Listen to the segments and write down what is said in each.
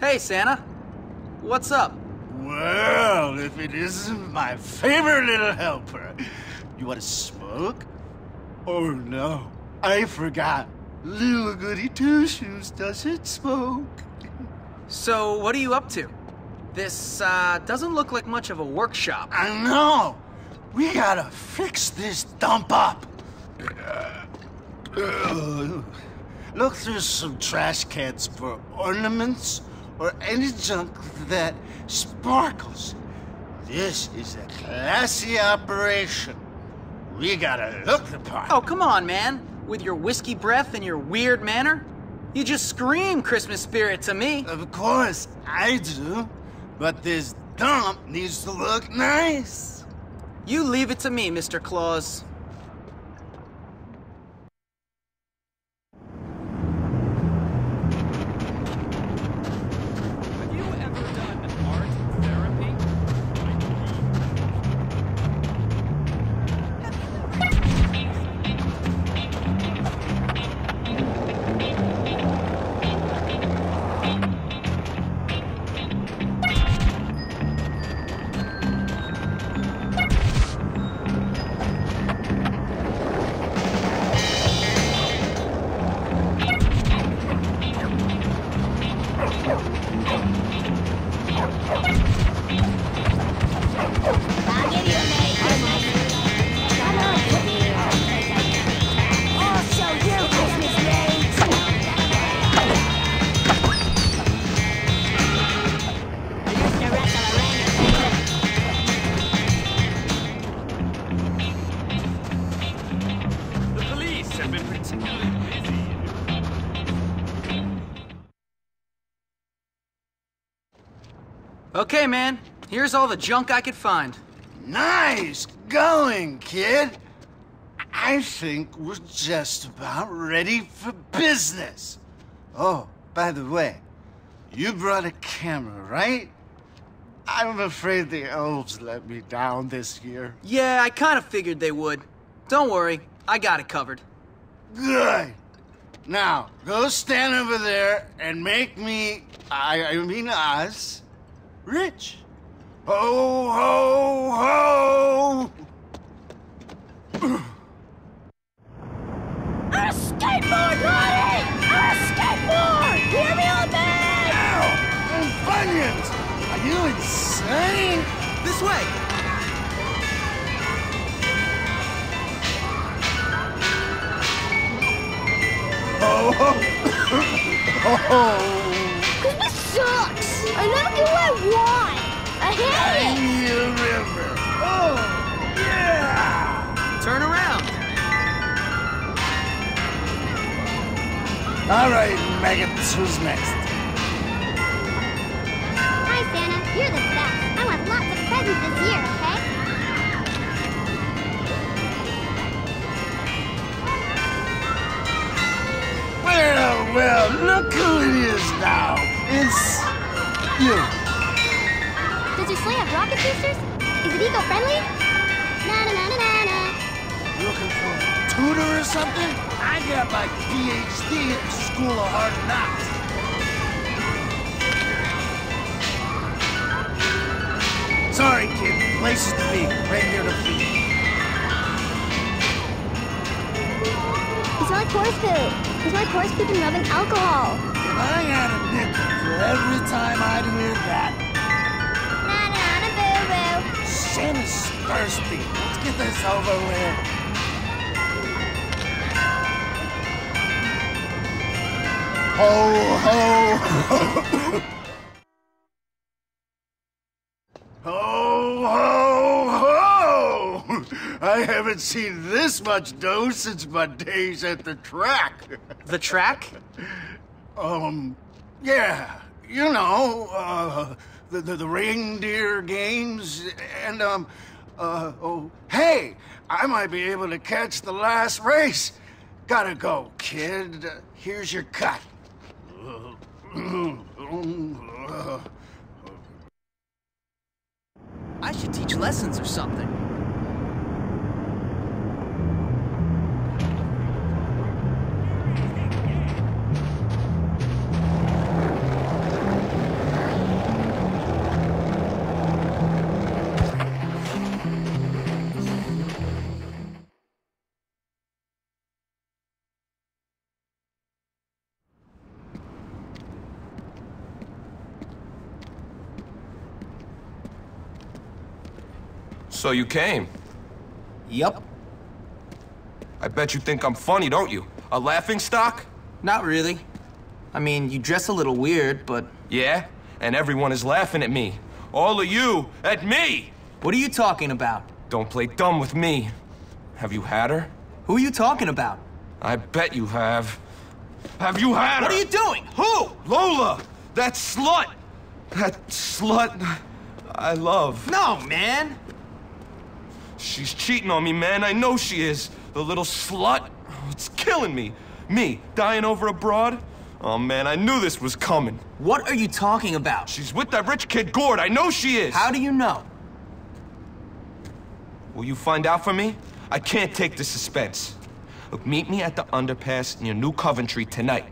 Hey, Santa. What's up? Well, if it isn't my favorite little helper. You want to smoke? Oh no, I forgot. Little goody two shoes doesn't smoke. So, what are you up to? This, uh, doesn't look like much of a workshop. I know. We gotta fix this dump up. Look through some trash cans for ornaments or any junk that sparkles. This is a classy operation. We gotta look the part. Oh, come on, man. With your whiskey breath and your weird manner? You just scream Christmas spirit to me. Of course, I do. But this dump needs to look nice. You leave it to me, Mr. Claus. Okay, man. Here's all the junk I could find. Nice going, kid. I think we're just about ready for business. Oh, by the way, you brought a camera, right? I'm afraid the elves let me down this year. Yeah, I kind of figured they would. Don't worry, I got it covered. Good. Now, go stand over there and make me, I, I mean us, rich. Ho, ho, ho! A skateboard, Lottie! A skateboard! Hear me, old man! Ow! And bunions! Are you insane? This way! Christmas sucks! I never get what I want! I hate it! Anya River! Oh, yeah! Turn around. All right, maggots, who's next? Does your sleigh have rocket boosters? Is it eco-friendly? Na na na na na. Looking for a tutor or something? I got my PhD at the School of Hard Knocks. Sorry, kid. Places to be. Reindeer to feed. Smell like horse poop. Smell like horse poop and rubbing alcohol. If I had a nickel for every time I'd hear that, boo. Thirsty. Let's get this over with. Ho, ho, Ho, ho, ho! I haven't seen this much dough since my days at the track. The track? Um, yeah, you know, uh, the, the, the reindeer games, and, um, uh, oh, hey, I might be able to catch the last race. Gotta go, kid. Here's your cut. I should teach lessons or something. So you came. Yup. I bet you think I'm funny, don't you? A laughing stock? Not really. I mean, you dress a little weird, but Yeah? And everyone is laughing at me. All of you at me! what are you talking about? Don't play dumb with me. Have you had her? Who are you talking about? I bet you have. Have you had What her? What are you doing? Who? Lola! That slut! That slut I love. No, man. She's cheating on me, man. I know she is. The little slut. Oh, it's killing me. Me, dying over a broad? Oh, man, I knew this was coming. What are you talking about? She's with that rich kid Gord. I know she is. How do you know? Will you find out for me? I can't take the suspense. Look, meet me at the underpass near New Coventry tonight.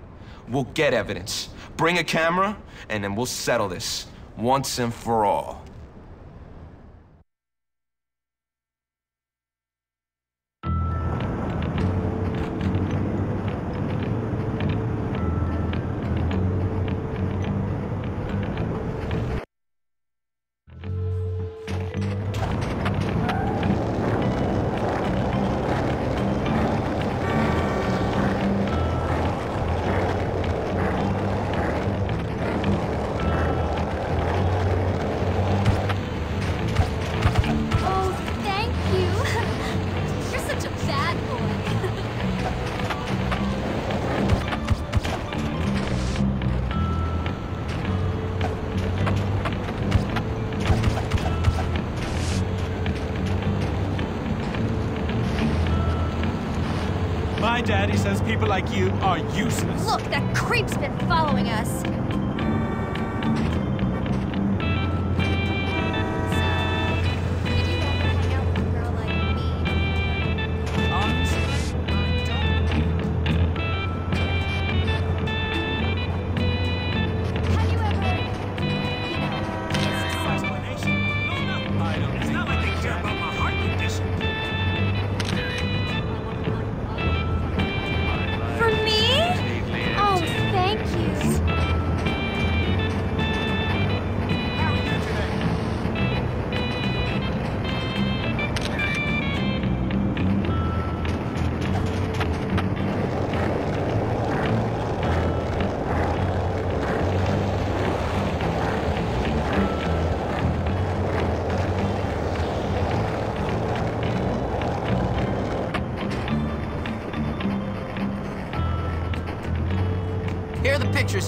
We'll get evidence. Bring a camera, and then we'll settle this once and for all. My daddy says people like you are useless. Look, that creep's been following us.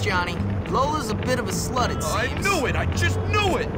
Johnny. Lola's a bit of a slut, it oh, seems. I knew it! I just knew it!